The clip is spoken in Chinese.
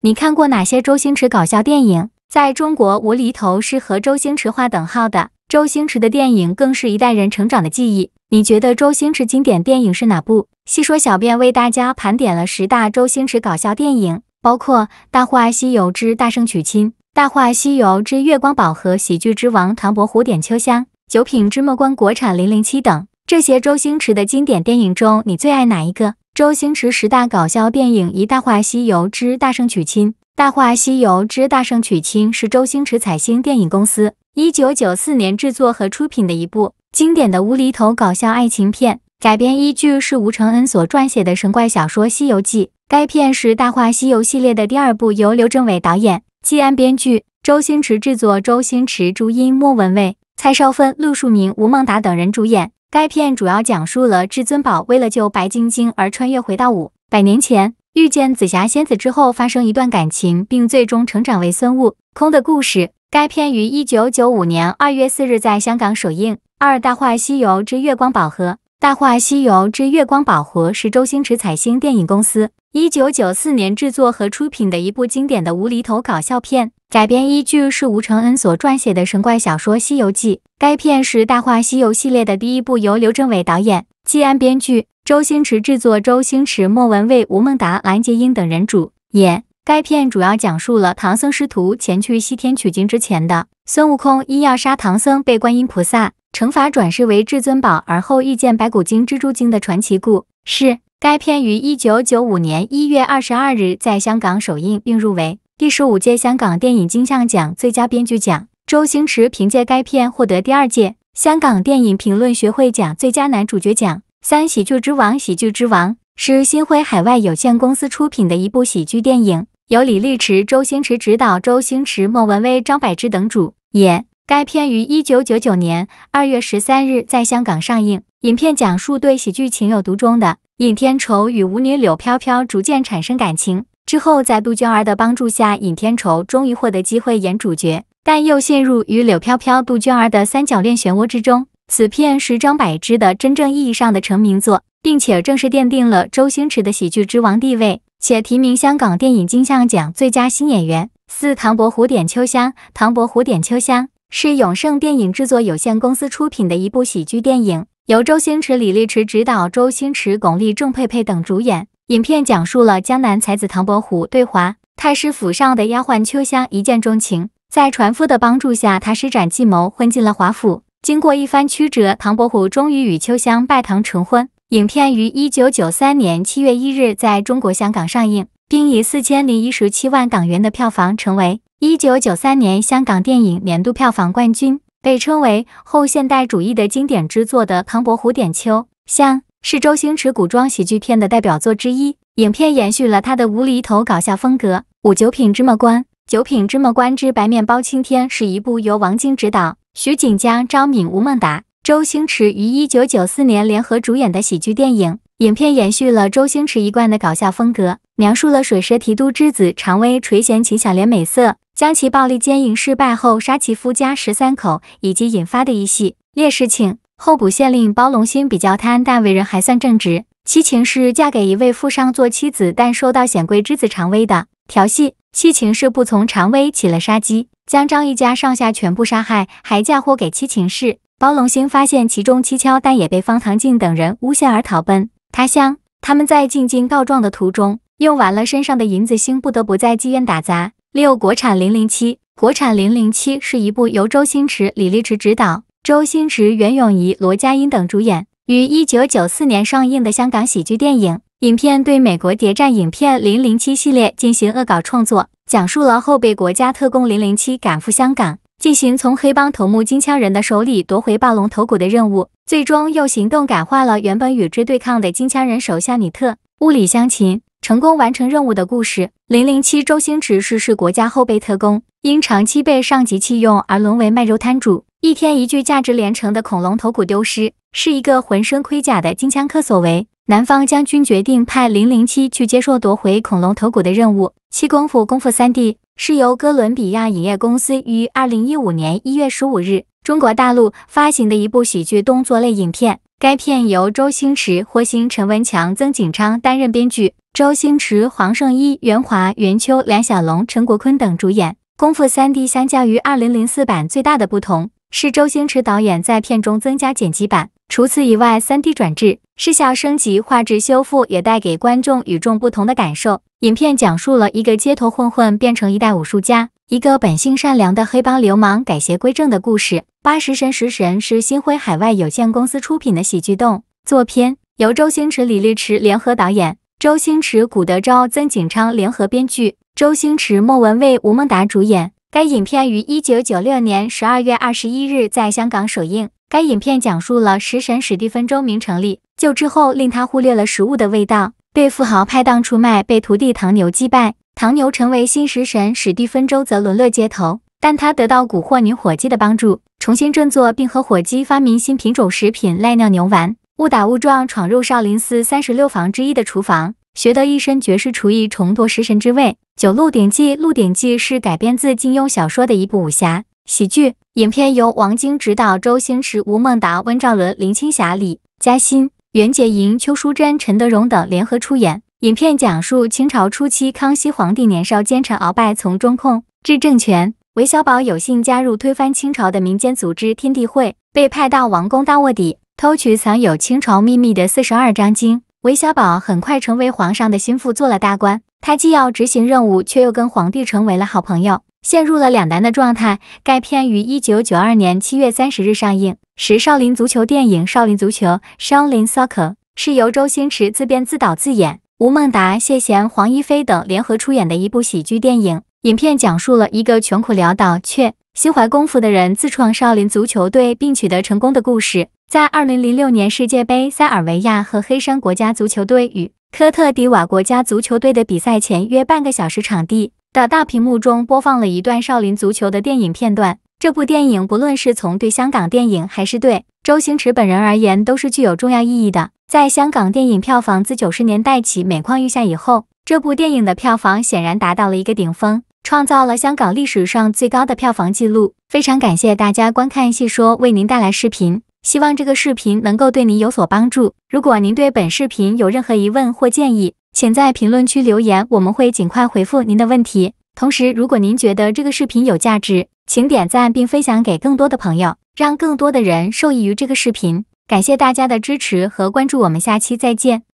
你看过哪些周星驰搞笑电影？在中国，无厘头是和周星驰划等号的。周星驰的电影更是一代人成长的记忆。你觉得周星驰经典电影是哪部？细说小编为大家盘点了十大周星驰搞笑电影，包括《大话西游之大圣娶亲》《大话西游之月光宝盒》《喜剧之王唐伯虎点秋香》《九品芝麻官》国产《零零七》等。这些周星驰的经典电影中，你最爱哪一个？周星驰十大搞笑电影一，《大话西游之大圣娶亲》。《大话西游之大圣娶亲》是周星驰彩星电影公司一九九四年制作和出品的一部。经典的无厘头搞笑爱情片，改编依据是吴承恩所撰写的神怪小说《西游记》。该片是《大话西游》系列的第二部，由刘镇伟导演、季安编剧，周星驰制作，周星驰朱茵，莫文蔚、蔡少芬、陆树铭、吴孟达等人主演。该片主要讲述了至尊宝为了救白晶晶而穿越回到五百年前，遇见紫霞仙子之后发生一段感情，并最终成长为孙悟空的故事。该片于一九九五年二月四日在香港首映。二《大话西游之月光宝盒》《大话西游之月光宝盒》是周星驰彩星电影公司一九九四年制作和出品的一部经典的无厘头搞笑片，改编依据是吴承恩所撰写的神怪小说《西游记》。该片是《大话西游》系列的第一部，由刘镇伟导演、季安编剧，周星驰制作，周星驰、莫文蔚、吴孟达、蓝洁瑛等人主演。该片主要讲述了唐僧师徒前去西天取经之前的孙悟空因要杀唐僧，被观音菩萨。惩罚转世为至尊宝，而后遇见白骨精、蜘蛛精的传奇故事。该片于一九九五年一月二十二日在香港首映，并入围第十五届香港电影金像奖最佳编剧奖。周星驰凭借该片获得第二届香港电影评论学会奖最佳男主角奖。三《喜剧之王》《喜剧之王》是星辉海外有限公司出品的一部喜剧电影，由李力持、周星驰执导，周星驰、莫文蔚、张柏芝等主演。该片于一九九九年二月十三日在香港上映。影片讲述对喜剧情有独钟的尹天仇与舞女柳飘飘逐渐产生感情之后，在杜鹃儿的帮助下，尹天仇终于获得机会演主角，但又陷入与柳飘飘、杜鹃儿的三角恋漩涡之中。此片是张柏芝的真正意义上的成名作，并且正式奠定了周星驰的喜剧之王地位，且提名香港电影金像奖最佳新演员。四《唐伯虎点秋香》《唐伯虎点秋香》。是永盛电影制作有限公司出品的一部喜剧电影，由周星驰、李力持执导，周星驰、巩俐、郑佩佩等主演。影片讲述了江南才子唐伯虎对华太师府上的丫鬟秋香一见钟情，在船夫的帮助下，他施展计谋混进了华府。经过一番曲折，唐伯虎终于与秋香拜堂成婚。影片于一九九三年七月一日在中国香港上映，并以四千零一十七万港元的票房成为。一九九三年香港电影年度票房冠军，被称为后现代主义的经典之作的《唐伯虎点秋香》是周星驰古装喜剧片的代表作之一。影片延续了他的无厘头搞笑风格。五九品芝麻官，《九品芝麻官之白面包青天》是一部由王晶执导，徐锦江、张敏、吴孟达、周星驰于一九九四年联合主演的喜剧电影。影片延续了周星驰一贯的搞笑风格，描述了水蛇提督之子常威垂涎秦小莲美色。将其暴力奸淫失败后，杀其夫家十三口，以及引发的一系列事情。候补县令包龙星比较贪，但为人还算正直。七情是嫁给一位富商做妻子，但受到显贵之子常威的调戏。七情是不从常威起了杀机，将张一家上下全部杀害，还嫁祸给七情氏。包龙星发现其中蹊跷，但也被方唐镜等人诬陷而逃奔他乡。他们在进京告状的途中，用完了身上的银子，星不得不在妓院打杂。六国产零零七，国产零零七是一部由周星驰、李力持执导，周星驰、袁咏仪、罗家英等主演，于一九九四年上映的香港喜剧电影。影片对美国谍战影片零零七系列进行恶搞创作，讲述了后被国家特工零零七赶赴香港，进行从黑帮头目金枪人的手里夺回霸龙头骨的任务，最终又行动感化了原本与之对抗的金枪人手下女特，物理相擒。成功完成任务的故事。零零七，周星驰是是国家后备特工，因长期被上级弃用而沦为卖肉摊主。一天，一具价值连城的恐龙头骨丢失，是一个浑身盔甲的金枪客所为。南方将军决定派零零七去接受夺回恐龙头骨的任务。七功夫功夫三 D 是由哥伦比亚影业公司于二零一五年一月十五日中国大陆发行的一部喜剧动作类影片。该片由周星驰、霍星、陈文强、曾锦昌担任编剧。周星驰、黄圣依、袁华、袁秋、梁小龙、陈国坤等主演。功夫三 D 相较于二零零四版最大的不同是，周星驰导演在片中增加剪辑版。除此以外，三 D 转制、视效升级、画质修复也带给观众与众不同的感受。影片讲述了一个街头混混变成一代武术家，一个本性善良的黑帮流氓改邪归正的故事。八十神食神是星辉海外有限公司出品的喜剧动作片，由周星驰、李立驰联合导演，周星驰、古德昭、曾景昌联合编剧。周星驰、莫文蔚、吴孟达主演。该影片于一九九六年十二月二十一日在香港首映。该影片讲述了食神史蒂芬周明成立就之后，令他忽略了食物的味道，被富豪拍档出卖，被徒弟唐牛击败，唐牛成为新食神，史蒂芬周则沦落街头。但他得到蛊惑女伙计的帮助，重新振作，并和伙计发明新品种食品赖尿牛丸，误打误撞闯入少林寺三十六房之一的厨房。学得一身绝世厨艺，重夺食神之位。《九鹿鼎记》《鹿鼎记》是改编自金庸小说的一部武侠喜剧影片，由王晶执导，周星驰、吴孟达、温兆伦、林青霞、李嘉欣、袁洁莹、邱淑贞、陈德容等联合出演。影片讲述清朝初期，康熙皇帝年少奸臣鳌拜从中控制政权，韦小宝有幸加入推翻清朝的民间组织天地会，被派到王宫当卧底，偷取藏有清朝秘密的四十二章经。韦小宝很快成为皇上的心腹，做了大官。他既要执行任务，却又跟皇帝成为了好朋友，陷入了两难的状态。该片于一九九二年七月三十日上映，是少林足球电影《少林足球》（Shaolin Soccer），是由周星驰自编自导自演，吴孟达、谢贤、黄一飞等联合出演的一部喜剧电影。影片讲述了一个穷苦潦倒却心怀功夫的人自创少林足球队，并取得成功的故事。在二零零六年世界杯，塞尔维亚和黑山国家足球队与科特迪瓦国家足球队的比赛前约半个小时，场地的大屏幕中播放了一段少林足球的电影片段。这部电影不论是从对香港电影，还是对周星驰本人而言，都是具有重要意义的。在香港电影票房自九十年代起每况愈下以后，这部电影的票房显然达到了一个顶峰，创造了香港历史上最高的票房纪录。非常感谢大家观看细说为您带来视频。希望这个视频能够对您有所帮助。如果您对本视频有任何疑问或建议，请在评论区留言，我们会尽快回复您的问题。同时，如果您觉得这个视频有价值，请点赞并分享给更多的朋友，让更多的人受益于这个视频。感谢大家的支持和关注，我们下期再见。